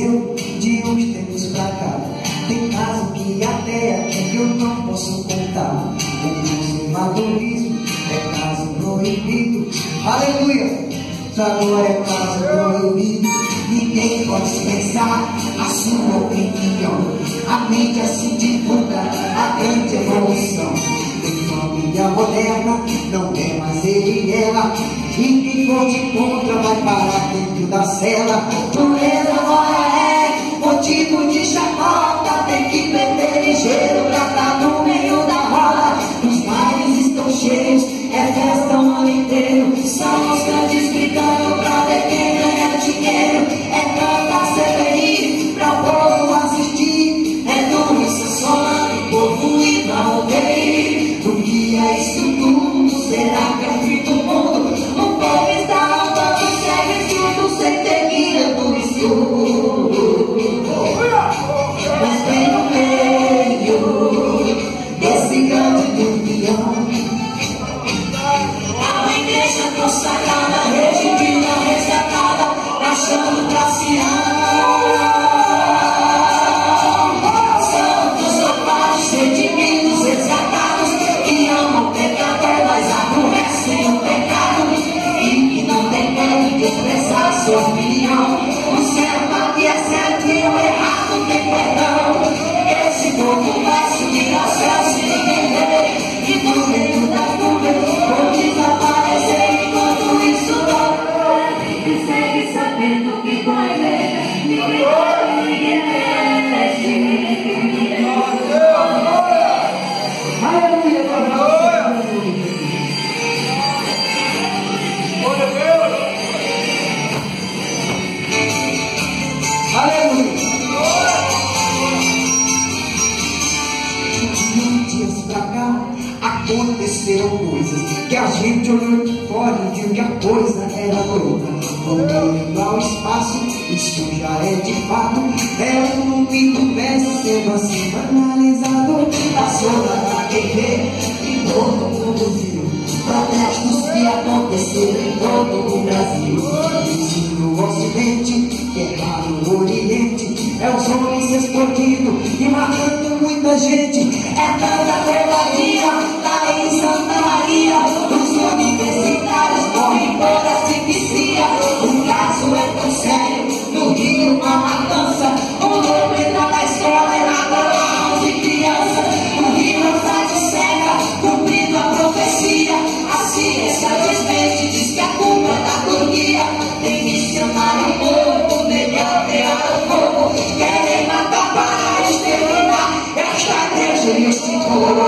aconteceu de uns tempos pra cá. Tem caso que até aqui eu não posso contar. O conservadorismo é caso é proibido. Aleluia! Isso agora é caso proibido. Ninguém pode expressar a sua opinião. A mente é assim divulga a grande evolução. Tem família moderna, não é mais ele e ela. E quem for de contra vai parar dentro da cela. Motivo de chacota. Tem que beber ligeiro pra tá no meio da roda. Os bares estão cheios, é festa o ano inteiro. São os grandes gritando pra ver quem ganha dinheiro. É tanta CPI pra o povo assistir. É solando o povo e pra ouvir. O que é isso tudo? Será que é o fim do mundo? O povo está andando segue tudo sem ter guia do aconteceram coisas que a gente olhou de fora e viu que a coisa era louca. Olhando ao espaço, isso já é de fato. É um verso sendo assim banalizado. Passou na TV e todo mundo viu. Protestos que aconteceram em todo o Brasil. Isso no Ocidente, guerra no Oriente. É os homens explodindo e matando muita gente. É covardia. Oh.